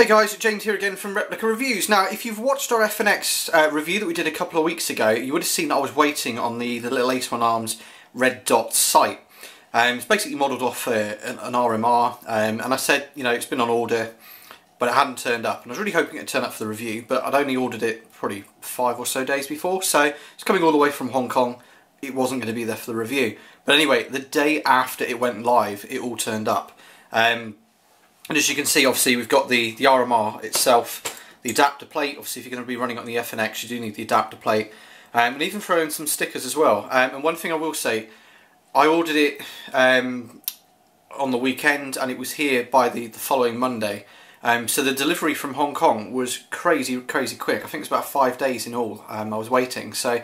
Hey guys, James here again from Replica Reviews. Now, if you've watched our FNX uh, review that we did a couple of weeks ago, you would have seen that I was waiting on the, the little Ace One Arms red dot sight. Um, it's basically modelled off uh, an, an, RMR, um, and I said, you know, it's been on order, but it hadn't turned up. And I was really hoping it'd turn up for the review, but I'd only ordered it probably five or so days before, so it's coming all the way from Hong Kong. It wasn't going to be there for the review. But anyway, the day after it went live, it all turned up. Um, and as you can see, obviously, we've got the, the RMR itself, the adapter plate. Obviously, if you're going to be running on the FNX, you do need the adapter plate. Um, and even throw in some stickers as well. Um, and one thing I will say, I ordered it um, on the weekend and it was here by the, the following Monday. Um, so the delivery from Hong Kong was crazy, crazy quick. I think it's about five days in all um, I was waiting. So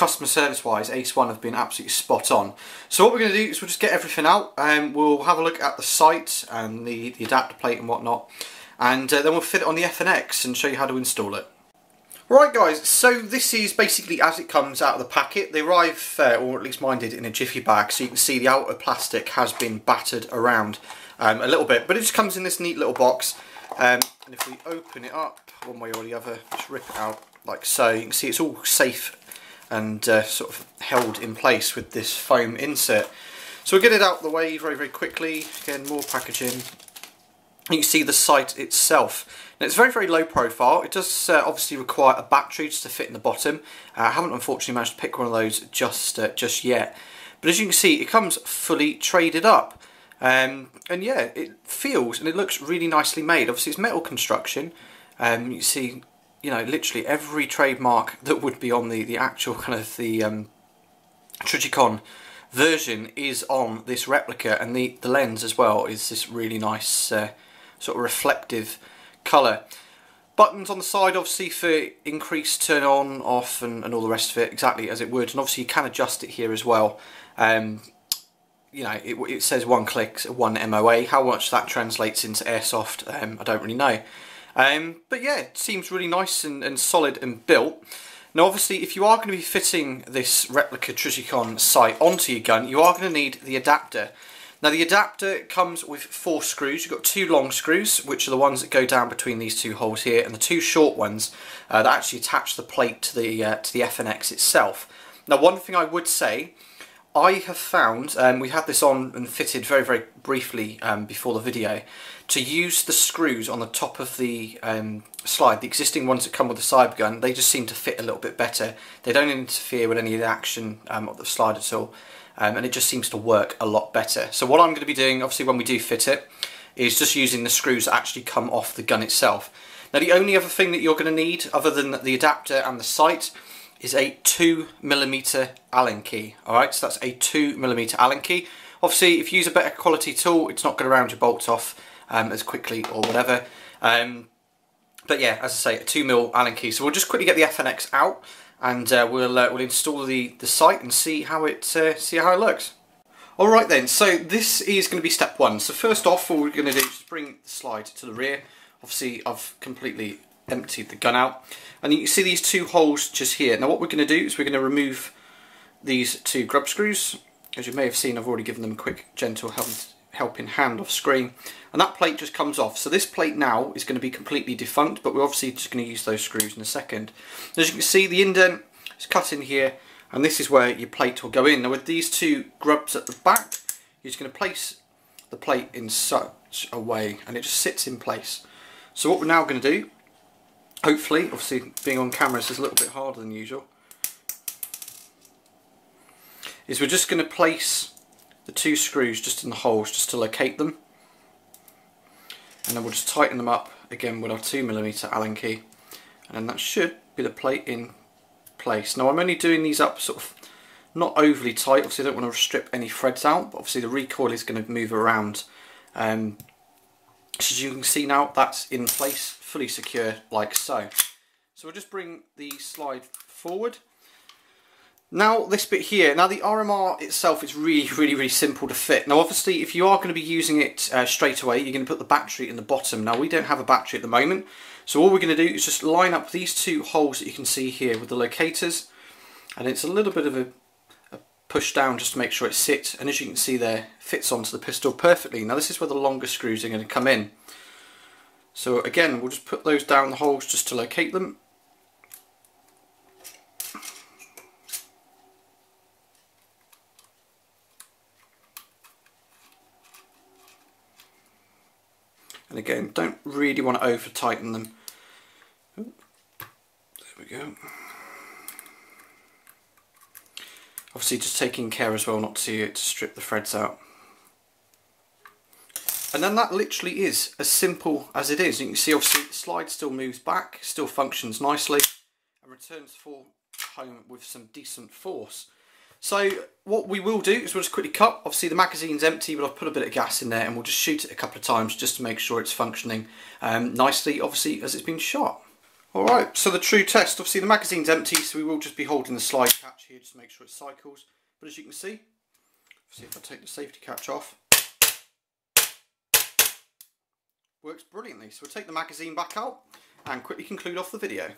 customer service wise, Ace One have been absolutely spot on. So what we're going to do is we'll just get everything out and we'll have a look at the sight and the, the adapter plate and whatnot. And uh, then we'll fit it on the FNX and show you how to install it. Right guys, so this is basically as it comes out of the packet. They arrive, uh, or at least mine did, in a jiffy bag. So you can see the outer plastic has been battered around um, a little bit. But it just comes in this neat little box. Um, and if we open it up one way or the other, just rip it out like so. You can see it's all safe and uh, sort of held in place with this foam insert. So we'll get it out of the way very, very quickly. Again, more packaging. You see the sight itself. Now it's very, very low profile. It does uh, obviously require a battery just to fit in the bottom. Uh, I haven't unfortunately managed to pick one of those just uh, just yet. But as you can see, it comes fully traded up. Um, and yeah, it feels and it looks really nicely made. Obviously it's metal construction. Um, you see, you know, literally every trademark that would be on the, the actual kind of the um, Trijicon version is on this replica and the, the lens as well is this really nice uh, sort of reflective colour. Buttons on the side obviously for increase, turn on, off and, and all the rest of it exactly as it would and obviously you can adjust it here as well. Um, you know, it, it, says one click, one MOA. How much that translates into airsoft, um, I don't really know. Um, but yeah, it seems really nice and, and solid and built. Now obviously if you are going to be fitting this replica Trijicon sight onto your gun, you are going to need the adapter. Now the adapter comes with four screws. You've got two long screws, which are the ones that go down between these two holes here, and the two short ones uh, that actually attach the plate to the uh, to the FNX itself. Now one thing I would say, I have found, um, we had this on and fitted very very briefly um, before the video, to use the screws on the top of the um, slide, the existing ones that come with the Cybergun, they just seem to fit a little bit better. They don't interfere with any of the action um, of the slide at all um, and it just seems to work a lot better. So what I'm going to be doing, obviously when we do fit it, is just using the screws that actually come off the gun itself. Now the only other thing that you're going to need, other than the adapter and the sight, is a 2mm Allen key. Alright, so that's a 2mm Allen key. Obviously, if you use a better quality tool, it's not going to round your bolts off um, as quickly or whatever. Um, but yeah, as I say, a 2mm Allen key. So we'll just quickly get the FNX out and uh, we'll uh, we'll install the the sight and see how it uh, see how it looks. All right then, so this is going to be step one. So first off, all we're going to do is bring the slide to the rear. Obviously, I've completely emptied the gun out, and you can see these two holes just here. Now, what we're going to do is we're going to remove these two grub screws. As you may have seen, I've already given them a quick, gentle help, helping hand off screen, and that plate just comes off. So this plate now is going to be completely defunct, but we're obviously just going to use those screws in a second. As you can see, the indent is cut in here, and this is where your plate will go in. Now with these two grubs at the back, you're just going to place the plate in such a way, and it just sits in place. So what we're now going to do, hopefully, obviously being on camera is a little bit harder than usual, is we're just going to place the two screws just in the holes just to locate them and then we'll just tighten them up again with our 2mm Allen key and then that should be the plate in place. Now I'm only doing these up sort of not overly tight, obviously I don't want to strip any threads out, but obviously the recoil is going to move around. Um, as you can see now, that's in place, fully secure, like so. So we'll just bring the slide forward. Now this bit here, now the RMR itself is really, really, really simple to fit. Now obviously if you are going to be using it uh, straight away, you're going to put the battery in the bottom. Now we don't have a battery at the moment, so all we're going to do is just line up these two holes that you can see here with the locators. And it's a little bit of a, a push down just to make sure it sits. And as you can see there, fits onto the pistol perfectly. Now this is where the longer screws are going to come in. So again, we'll just put those down the holes just to locate them. And again, don't really want to over tighten them. There we go. Obviously just taking care as well not to, to strip the threads out. And then that literally is as simple as it is. You can see obviously the slide still moves back, still functions nicely, and returns for home with some decent force. So what we will do is we'll just quickly cut. Obviously the magazine's empty, but I've put a bit of gas in there and we'll just shoot it a couple of times just to make sure it's functioning um, nicely, obviously, as it's been shot. Alright, so the true test. Obviously the magazine's empty, so we will just be holding the slide catch here just to make sure it cycles. But as you can see, see if I take the safety catch off, works brilliantly. So we'll take the magazine back out and quickly conclude off the video.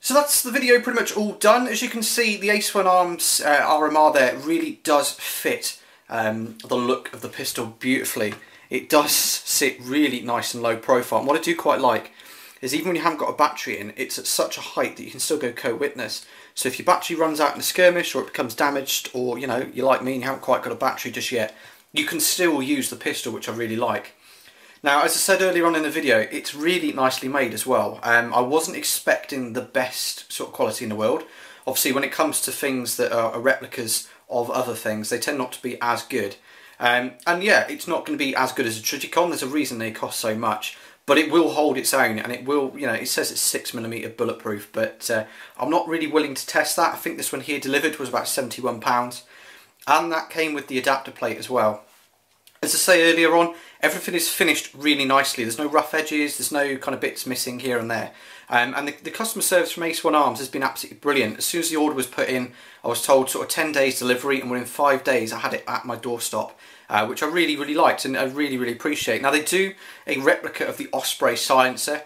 So that's the video pretty much all done. As you can see, the Ace One Arms uh, RMR there really does fit um, the look of the pistol beautifully. It does sit really nice and low profile. And what I do quite like is even when you haven't got a battery in, it's at such a height that you can still go co-witness. So if your battery runs out in a skirmish or it becomes damaged or, you know, you're like me and you haven't quite got a battery just yet, you can still use the pistol, which I really like. Now, as I said earlier on in the video, it's really nicely made as well. Um, I wasn't expecting the best sort of quality in the world. Obviously, when it comes to things that are replicas of other things, they tend not to be as good. Um, and yeah, it's not going to be as good as a Trijicon. There's a reason they cost so much. But it will hold its own, and it will, you know, it says it's 6mm bulletproof, but uh, I'm not really willing to test that. I think this one here delivered was about £71, and that came with the adapter plate as well. As I say earlier on, everything is finished really nicely. There's no rough edges, there's no kind of bits missing here and there. Um, and the, the, customer service from Ace One Arms has been absolutely brilliant. As soon as the order was put in, I was told sort of 10 days delivery and within five days I had it at my doorstep. Uh, which I really, really liked and I really, really appreciate. Now they do a replica of the Osprey silencer,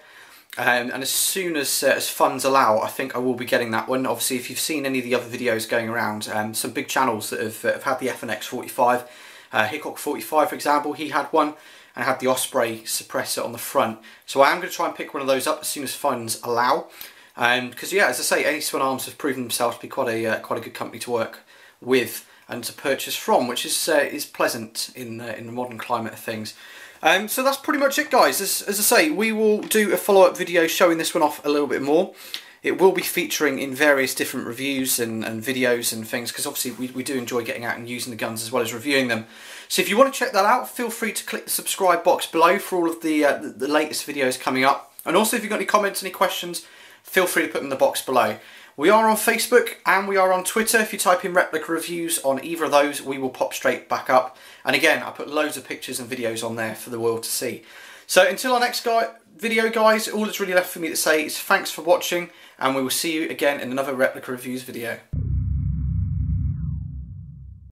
um, and as soon as, uh, as funds allow, I think I will be getting that one. Obviously, if you've seen any of the other videos going around, um, some big channels that have, uh, have had the FNX 45, uh, Hickok 45 for example, he had one and had the Osprey suppressor on the front. So I am going to try and pick one of those up as soon as funds allow. Because um, yeah, as I say, Ace One Arms have proven themselves to be quite a uh, quite a good company to work with and to purchase from, which is uh, is pleasant in in the modern climate of things. Um, so that's pretty much it, guys. As, as I say, we will do a follow-up video showing this one off a little bit more. It will be featuring in various different reviews and, and videos and things because obviously we, we do enjoy getting out and using the guns as well as reviewing them. So if you want to check that out, feel free to click the subscribe box below for all of the, uh, the, the latest videos coming up. And also if you've got any comments, any questions, feel free to put them in the box below. We are on Facebook and we are on Twitter. If you type in replica reviews on either of those, we will pop straight back up. And again, I put loads of pictures and videos on there for the world to see. So until our next guy, video, guys, all that's really left for me to say is thanks for watching and we will see you again in another Replica Reviews video.